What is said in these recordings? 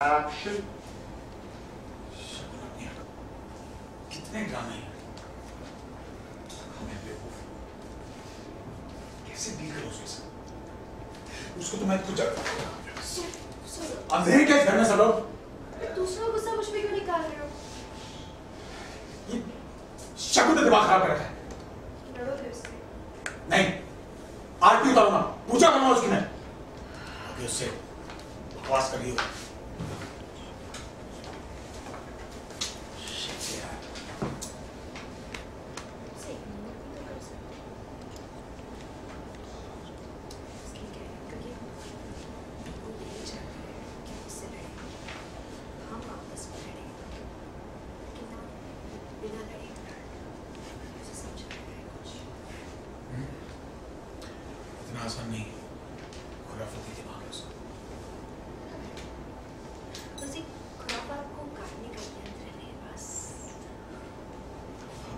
Action. कितने ड्रामे हैं मैं बेवकूफ़ कैसे डील करो उसके साथ उसको तो मैं कुछ अंधेरे क्या घर में सब लोग दूसरा गुस्सा मुझ पे क्यों निकाल रहे हो ये शकुन ने दिमाग खराब कर रखा है लड़ो फिर से नहीं आरती उतारो ना पूछा करना उसकी मैं आगे उससे बकवास कर रही हो Shit, यार। उसे ignore भी तो कर सकते हो। उसकी क्या है, क्योंकि वो यही चाहता है कि हम उससे लड़ें। हम आपस में लड़ें। लेकिन ना, बिना लड़े। उसे समझाना है कुछ। इतना आसान नहीं खुराफती दिमाग है को है मेरे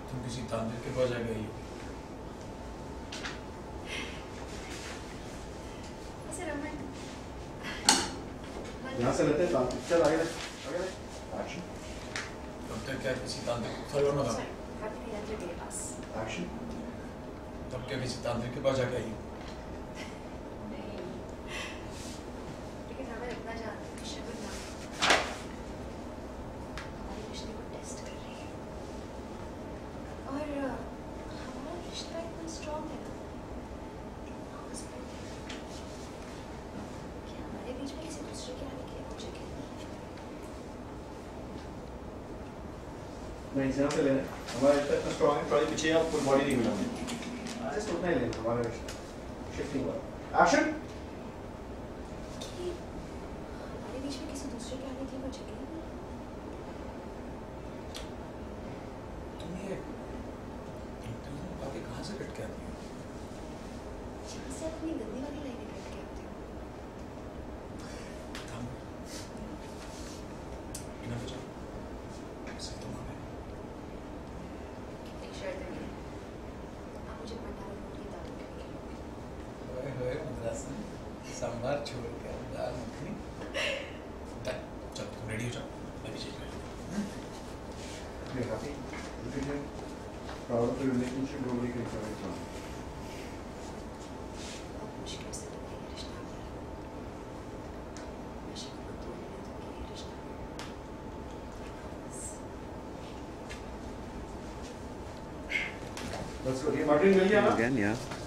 तुम किसी तांत्रिक के पास जा गई हो यहाँ से लेते हैं चल आगे आगे एक्शन तब तक क्या किसी तांत्रिक ना था। एक्शन तब क्या किसी तांत्रिक के पास जाके आई हो? नहीं। लेकिन हमें इतना जानते हैं कि शगुन ना हमारे रिश्ते को टेस्ट कर रही है और अ, हमारा रिश्ता इतना स्ट्रॉन्ग है ना इतना मज़बूत है कि हमारे बीच में किसी दूसरे के आने की कोई जगह नहीं है नहीं यहाँ से ले ले हमारा रिश्ता इतना स्ट्रॉन्ग है थोड़ी पीछे आप फुल बॉडी नहीं मिलानी ऐसे उतना ही ले हमारा रिश्ता शिफ्टिंग वाला एक्शन कि हमारे बीच में किसी दूसरे के आने की कोई जगह नहीं है तुम ये इंटरव्यू बातें कहाँ से कट के आती हो जहाँ से अपनी गंदी वाली लाइनें कट के आते हो थम इनफ जाओ सिर्फ़ तुम हमें एक शर्त है मेरी आप मुझे भंडारा रोटी दाल करिए होए होए छोड़ के दाल मखनी डन चलो तुम रेडी हो जाओ मैं भी? Look at him. Proud of the relationship nobody can तो ये रिश्ता Let's go. ये मटेरियल मिल Again, yeah.